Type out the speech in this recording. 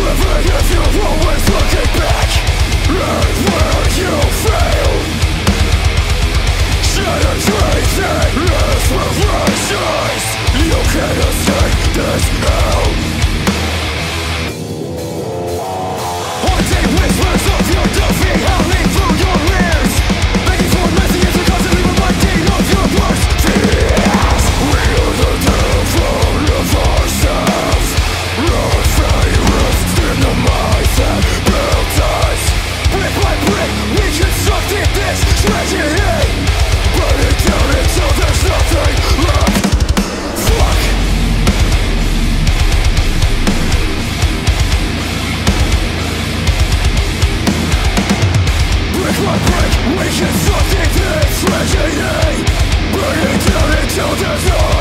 Never heartbreak We can stop the tragedy Burning down until there's no